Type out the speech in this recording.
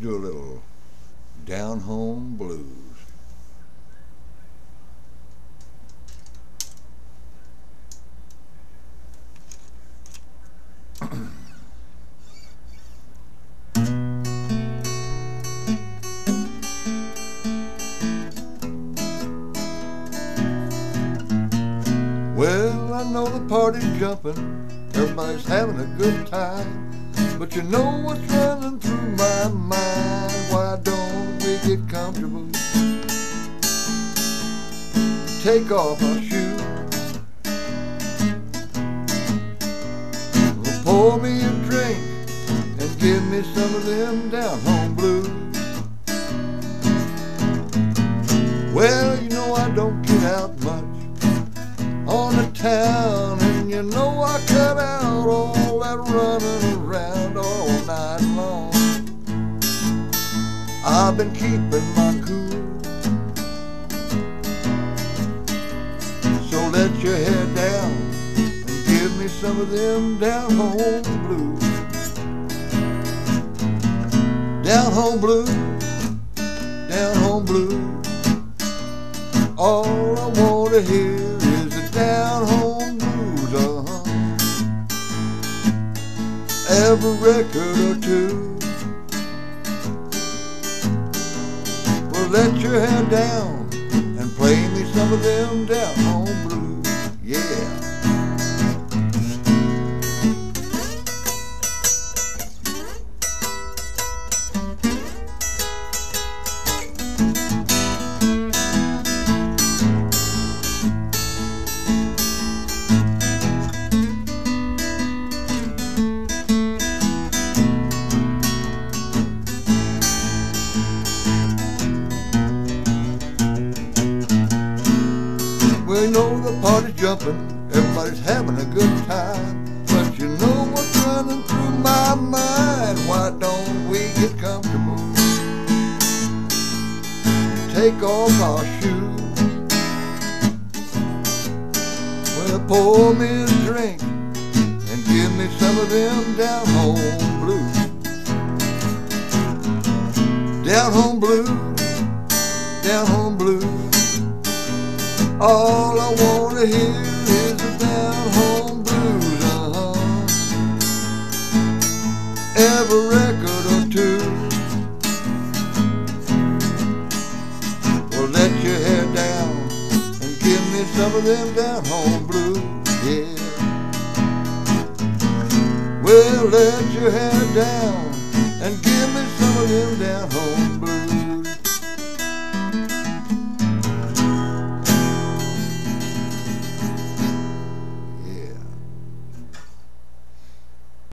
do a little down home blues. Well, I know the party's jumping, everybody's having a good time. But you know what's running through my mind? Why don't we get comfortable? Take off our shoes. Well, pour me a drink and give me some of them down home blues. Well, you know I don't get out much on the town, and you know I cut out all that running around all night long. I've been keeping my cool, so let your head down and give me some of them down home blues. Down home blues, down home blues. All I want to hear Every record or two. Well, let your head down and play me some of them down You know the party's jumping, everybody's having a good time. But you know what's running through my mind? Why don't we get comfortable? Take off our shoes. Well, pour me a drink and give me some of them down home blues. Down home blues, down home blues. All I wanna hear is the down home blues, uh-huh. Every record or two. Well, let your hair down and give me some of them down home blues, yeah. Well, let your hair down and give me some of them down home blues.